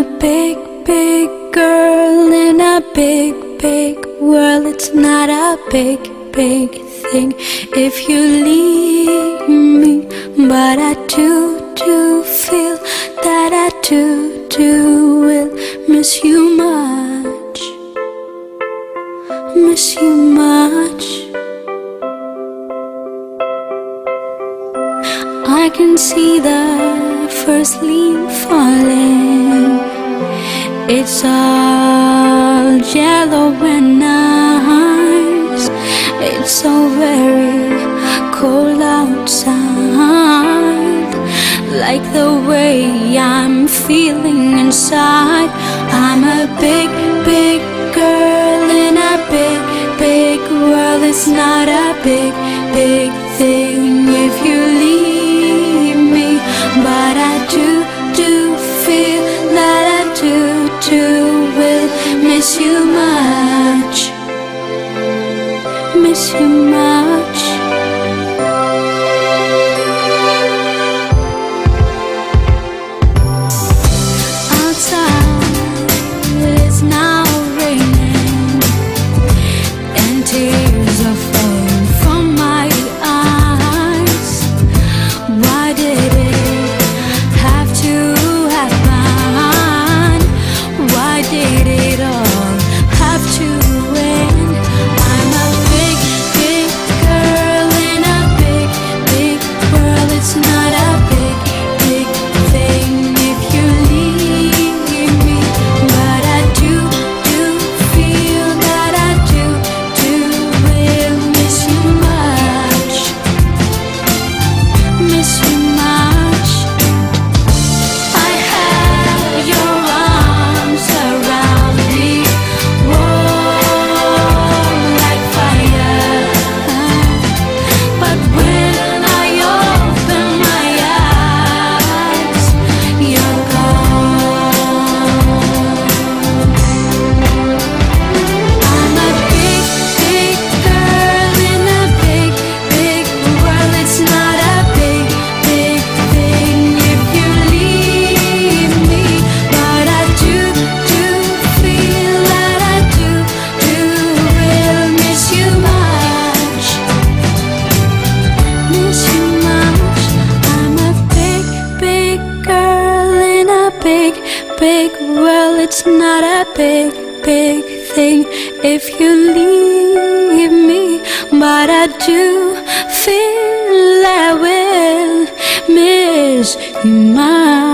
a big, big girl in a big, big world. It's not a big, big thing if you leave me. But I do, do feel that I do, do will miss you much. Miss you much. I can see the first leaf falling. It's all yellow and nice. It's so very cold outside. Like the way I'm feeling inside. I'm a big, miss you much. Miss you much. Big, big world. It's not a big, big thing if you leave me, but I do feel I will miss you much.